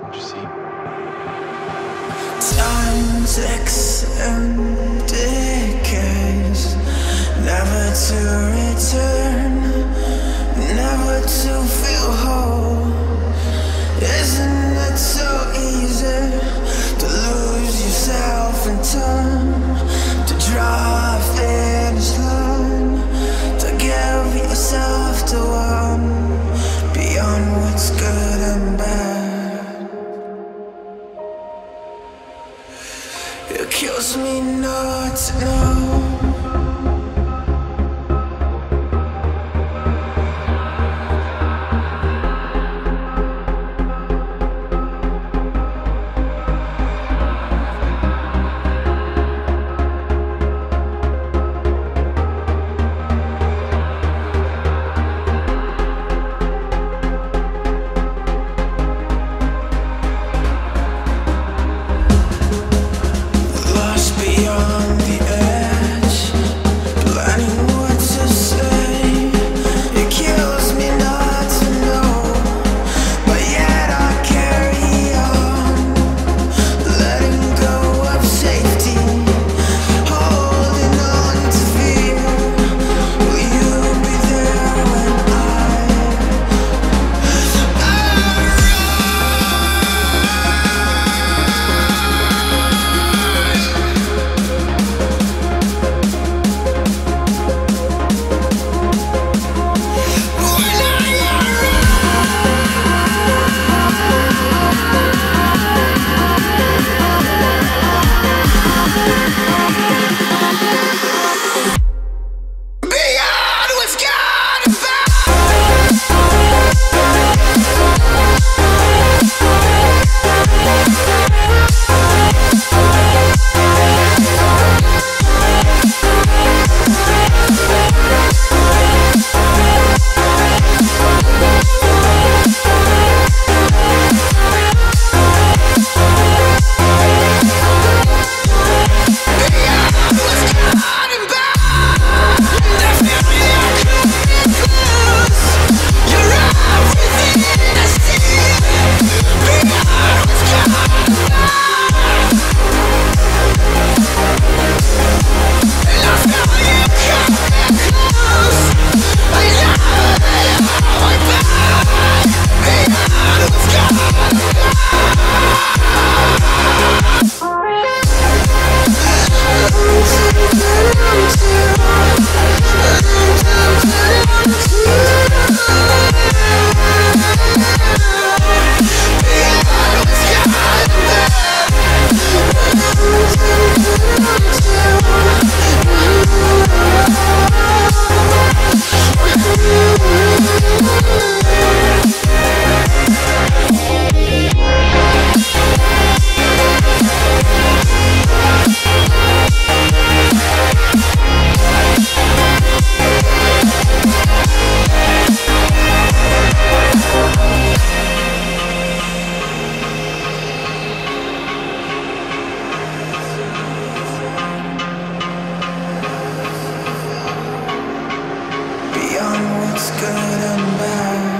Don't you see? Time's X and decays, never to return. kills me not to know. It's good and bad.